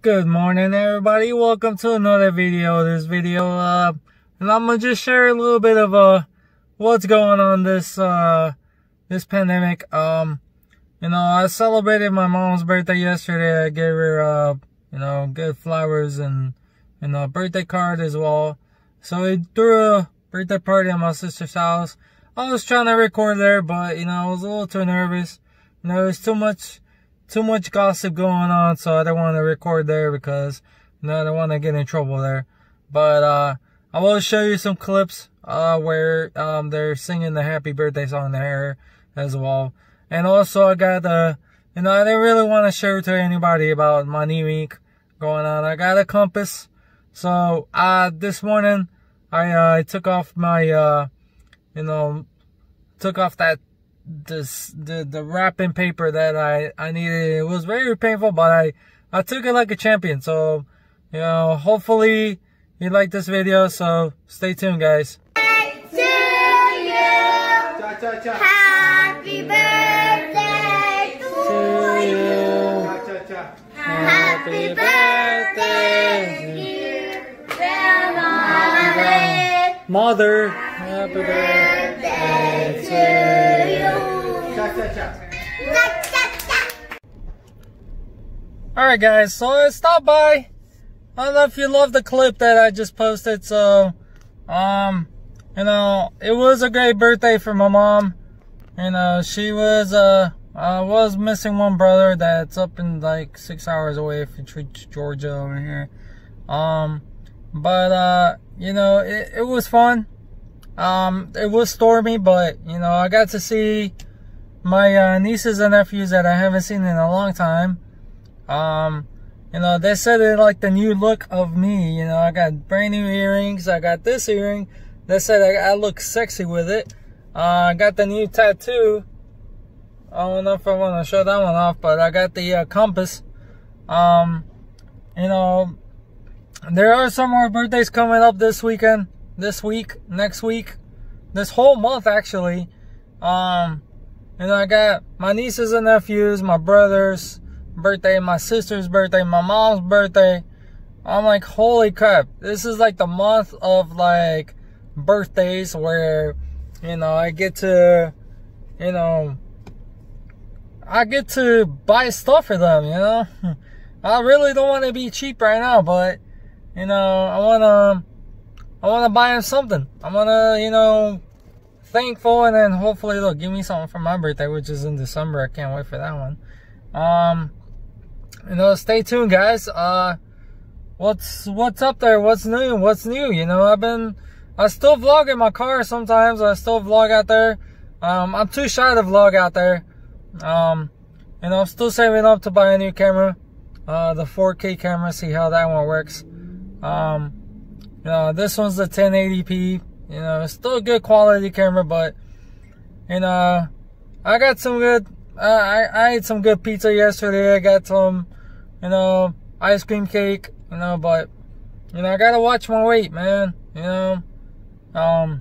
Good morning everybody, welcome to another video. This video, uh, and I'm gonna just share a little bit of, uh, what's going on this, uh, this pandemic. Um, you know, I celebrated my mom's birthday yesterday. I gave her, uh, you know, good flowers and, and a birthday card as well. So we threw a birthday party at my sister's house. I was trying to record there, but, you know, I was a little too nervous. You know, there's too much, too much gossip going on, so I don't want to record there because know, I don't want to get in trouble there. But uh, I will show you some clips uh, where um, they're singing the happy birthday song there as well. And also I got the, you know, I didn't really want to share to anybody about my new week going on. I got a compass. So uh, this morning I uh, took off my, uh, you know, took off that this the the wrapping paper that I I needed. It was very painful, but I I took it like a champion. So you know, hopefully you like this video. So stay tuned, guys. Happy birthday to you. Happy birthday, Mother, happy birthday to you. Alright guys, so I stopped by. I don't know if you love the clip that I just posted, so um you know, it was a great birthday for my mom. You know, she was uh I was missing one brother that's up in like six hours away from Georgia over here. Um but uh you know it, it was fun. Um it was stormy, but you know, I got to see my uh, nieces and nephews that I haven't seen in a long time. Um, you know, they said they like the new look of me. You know, I got brand new earrings. I got this earring. They said I, I look sexy with it. Uh, I got the new tattoo. I don't know if I want to show that one off, but I got the uh, compass. Um, you know, there are some more birthdays coming up this weekend, this week, next week, this whole month actually. Um, you know, I got my nieces and nephews, my brothers, birthday, my sister's birthday, my mom's birthday. I'm like, holy crap. This is like the month of like birthdays where, you know, I get to, you know, I get to buy stuff for them, you know. I really don't want to be cheap right now, but, you know, I want to, I want to buy him something. I want to, you know, thankful and then hopefully they'll give me something for my birthday, which is in December. I can't wait for that one. Um, you know, stay tuned, guys. Uh, what's what's up there? What's new? What's new? You know, I've been, I still vlog in my car sometimes. I still vlog out there. Um, I'm too shy to vlog out there. Um, you know, I'm still saving up to buy a new camera, uh, the 4K camera. See how that one works. Um, you know, this one's the 1080p. You know, still good quality camera, but you know, I got some good. Uh, I I ate some good pizza yesterday. I got some you know, ice cream cake, you know, but, you know, I gotta watch my weight, man, you know, um,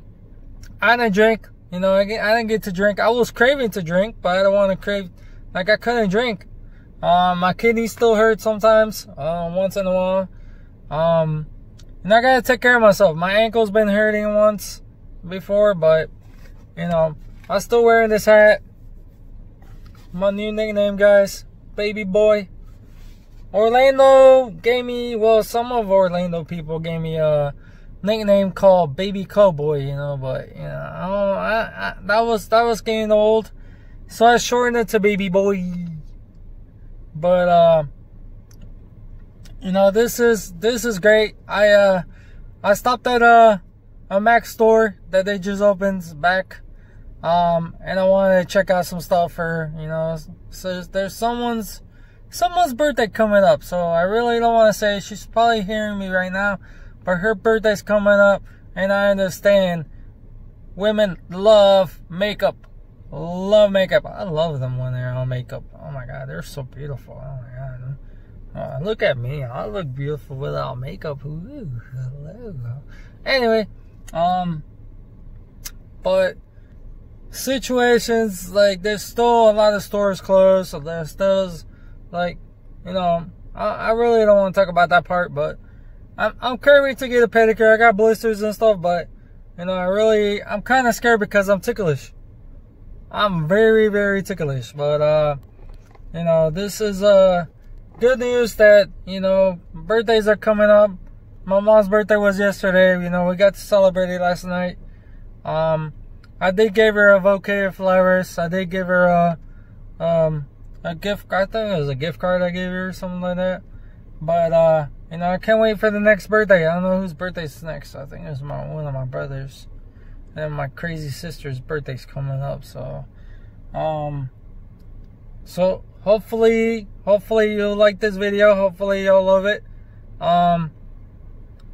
I didn't drink, you know, I, get, I didn't get to drink, I was craving to drink, but I don't want to crave, like, I couldn't drink, um, my kidneys still hurt sometimes, uh, once in a while, um, and I gotta take care of myself, my ankle's been hurting once before, but, you know, I'm still wearing this hat, my new nickname, guys, baby boy, Orlando gave me, well, some of Orlando people gave me a nickname called Baby Cowboy, you know, but, you know, I, I, that was, that was getting old. So I shortened it to Baby Boy. But, uh, you know, this is, this is great. I, uh, I stopped at a, a Mac store that they just opened back. Um, and I wanted to check out some stuff for, you know, so there's someone's, someone's birthday coming up, so I really don't want to say she's probably hearing me right now, but her birthday's coming up, and I understand women love makeup. Love makeup. I love them when they're on makeup. Oh my god, they're so beautiful. Oh my god. Oh, look at me. I look beautiful without makeup. Ooh, hello. Anyway, um, but situations like there's still a lot of stores closed, so there's still like, you know, I, I really don't want to talk about that part, but I'm, I'm curvy to get a pedicure. I got blisters and stuff, but you know, I really, I'm kind of scared because I'm ticklish. I'm very, very ticklish, but uh, you know, this is uh good news that you know birthdays are coming up. My mom's birthday was yesterday. You know, we got to celebrate it last night. Um, I did give her a bouquet of flowers. I did give her a um a gift. Card, I think it was a gift card I gave her or something like that. But uh, you know, I can't wait for the next birthday. I don't know whose birthday's next. I think it's my one of my brothers. And my crazy sister's birthday's coming up, so um so hopefully hopefully you'll like this video. Hopefully you'll love it. Um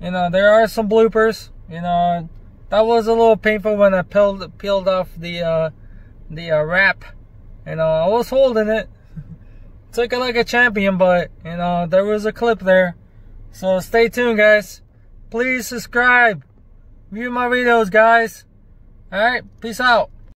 you know, there are some bloopers, you know, that was a little painful when I peeled peeled off the uh the uh, wrap. You know, I was holding it. Took it like a champion, but you know, there was a clip there. So stay tuned, guys. Please subscribe. View my videos, guys. Alright, peace out.